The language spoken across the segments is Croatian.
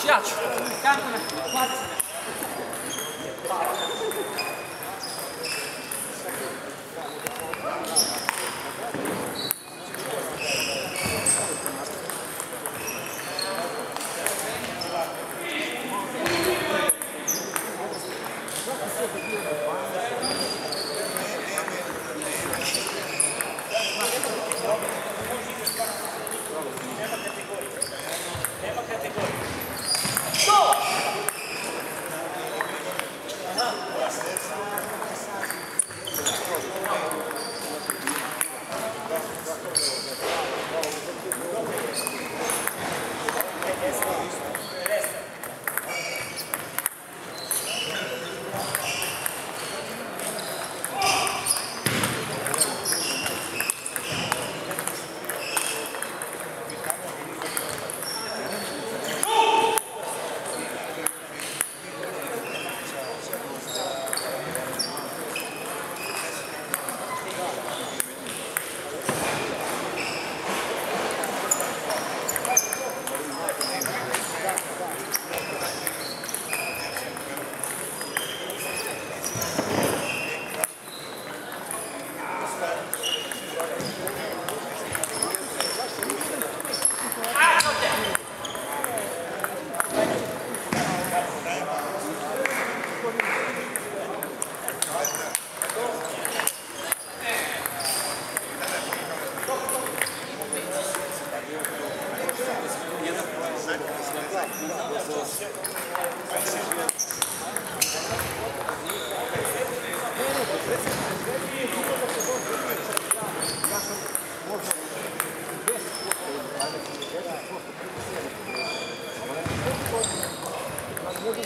Aci, aci. Calcola.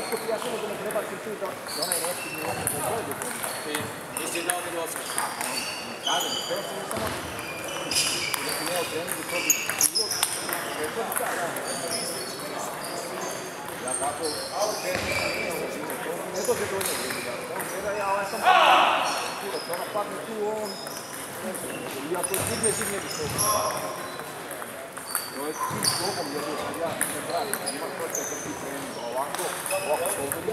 otkup, ja samo da ne treba se čuti da onaj neki mi ovo da dođe. Ti nisi dao mi osmih. Kažem, treba sam samo da se to bi bilo da. Tako, ali petnik sam nije to ne dođe do njega. On ja ovaj sam pakne ona pakne tu, on... Ja to bi se. već tim slovom jednu ja se pravi, da ima protiv da ti trening ovako, ovako to uvodi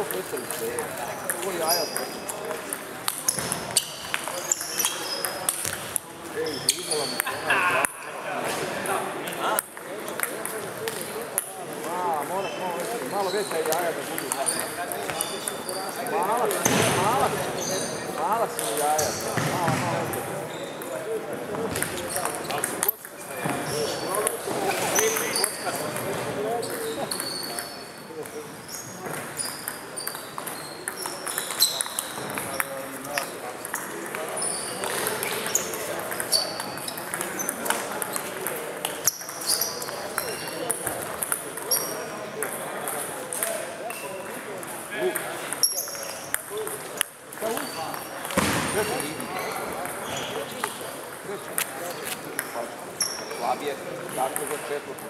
Me. Svaki je ko. Ko jaja moraš malo veće, malo jaja da budu. Mala, mala, mala jaja. Mala, mala. Slabije, tako za četvrtu,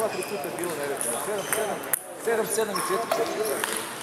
sva tri puta je bilo 7, 7, i 4, 4.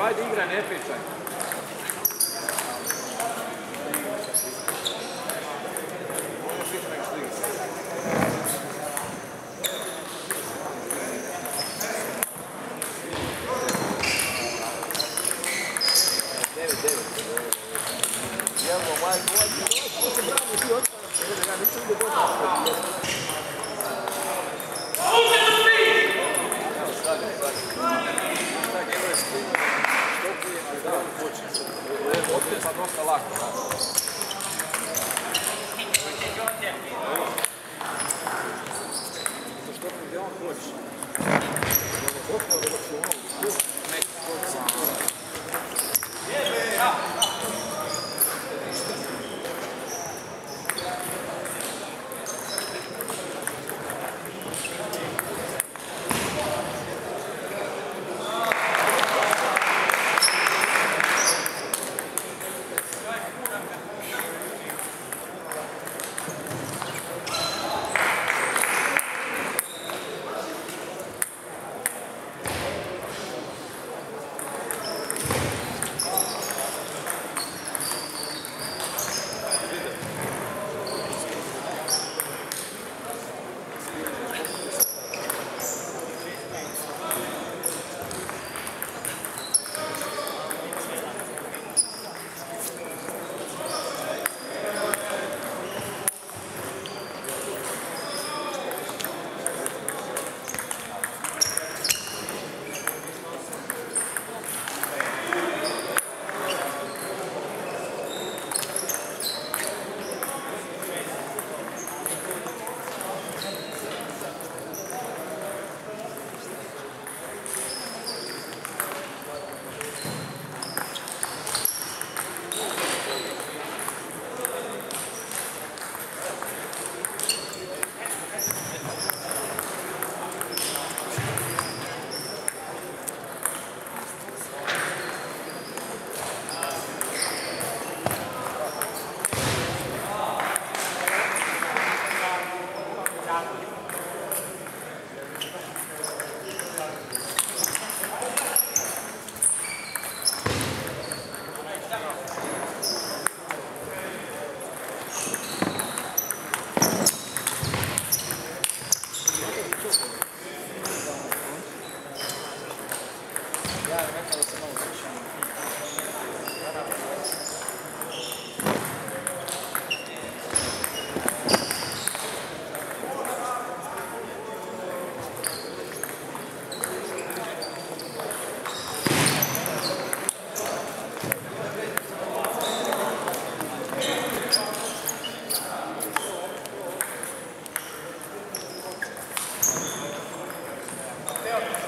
ajde igra, ne pričaj. Yep.